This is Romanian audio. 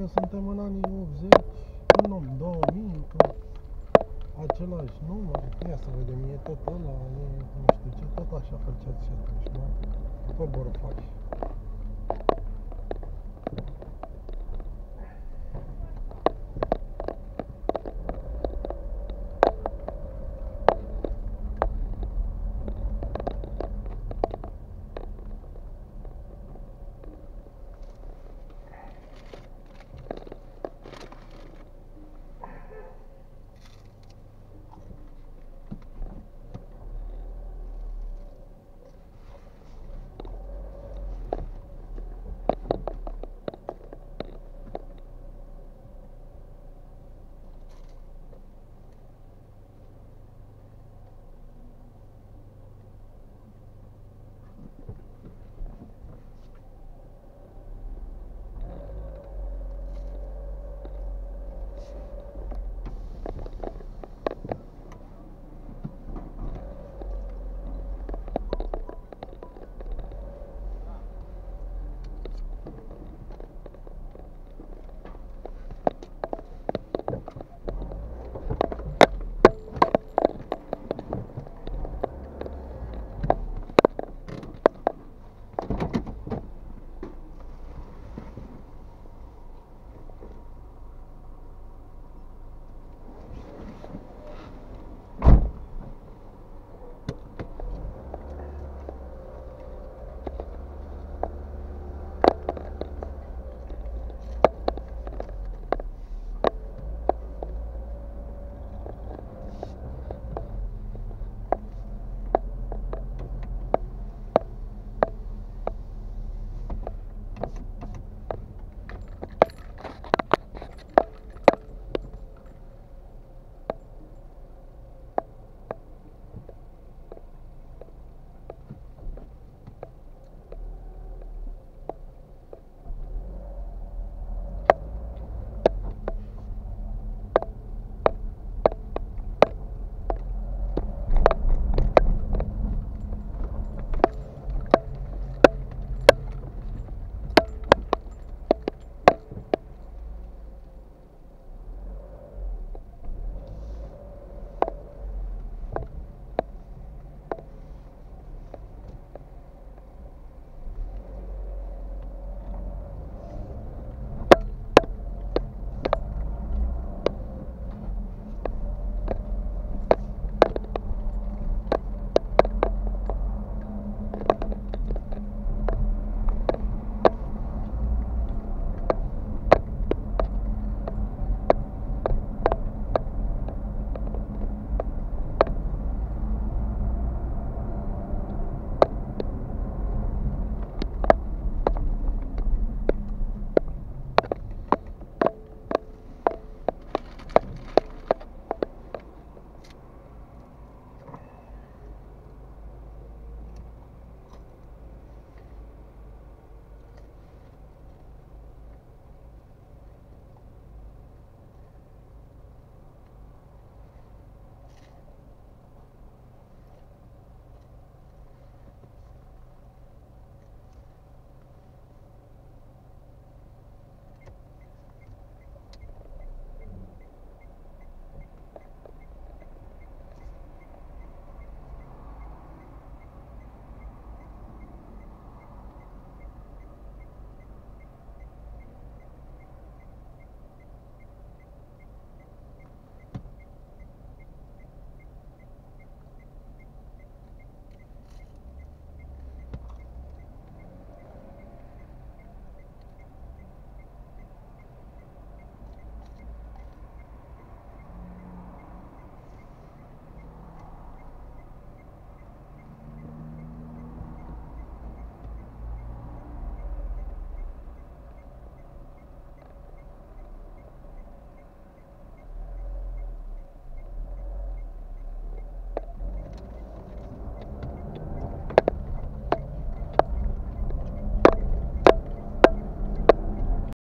că suntem în anii 80, în 2000, cu același număr. Ia să vedem, e tot ăla, e nu știu ce, tot așa făceați și atunci, nu? Pe borfași.